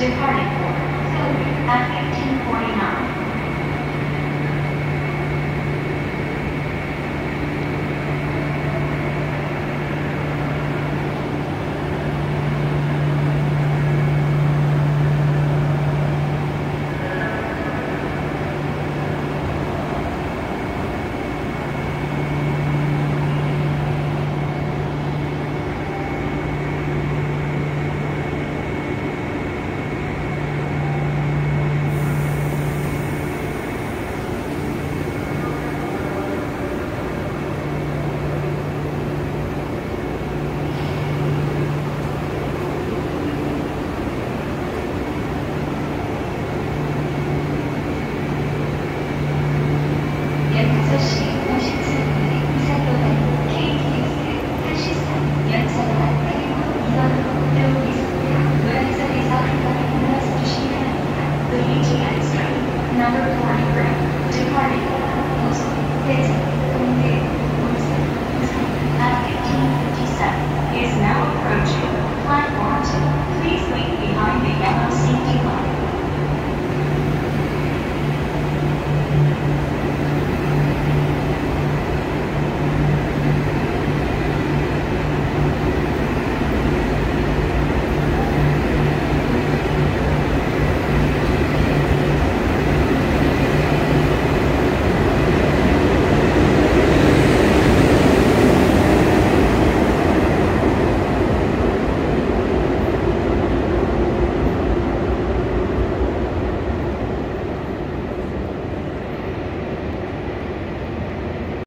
Departing for Philly at 1549. Is now approaching